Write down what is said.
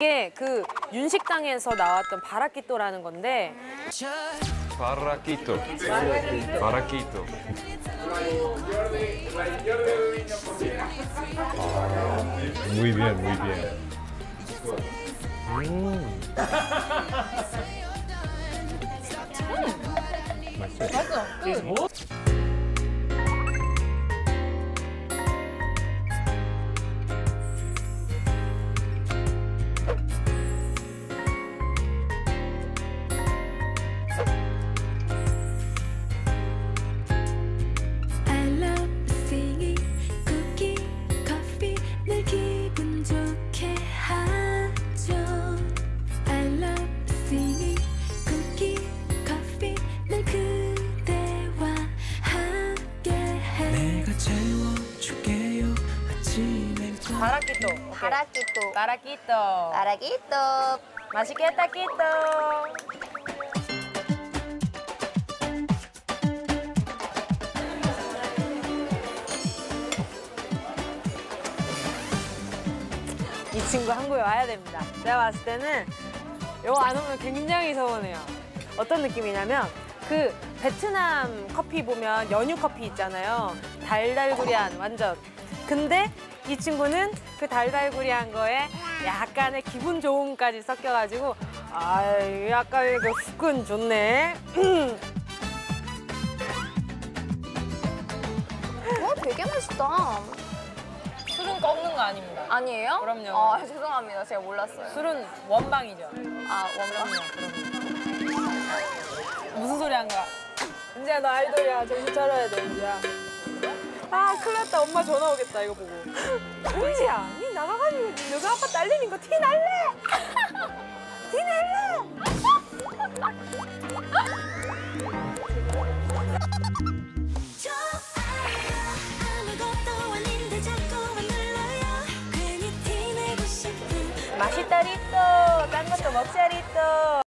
이게 그 윤식당에서 나왔던 바라키또라는 건데 Barraquito. Barraquito. Muy bien, muy bien. I 바라키또. 바라키또. 바라키또. 바라키또. 맛있겠다 키또. 이 친구 한국에 와야 됩니다. 제가 봤을 때는 이거 안 오면 굉장히 서운해요. 어떤 느낌이냐면 그 베트남 커피 보면 연유 커피 있잖아요. 달달구리한 완전. 근데 이 친구는 그 달달구리한 거에 약간의 기분 좋음까지 섞여가지고 아 약간 이거 후끈 좋네. 어, 되게 맛있다. 술은 꺾는 거 아닙니다. 아니에요? 그럼요. 아, 죄송합니다. 제가 몰랐어요. 술은 원방이죠. 아, 원래. 무슨 소리 한 거야? 은지야 너 아이돌이야 정신 차려야 돼 은지야 아 큰일 났다. 엄마 전화 오겠다. 이거 보고. 은지야 니? 나가가지고 너가 아빠 딸리는 거티 날래? 티 날래? 아무것도 아닌데 자꾸만 눌러요. 괜히 티내고 싶은 맛있다 리 또. 딴 것도 먹자 리 또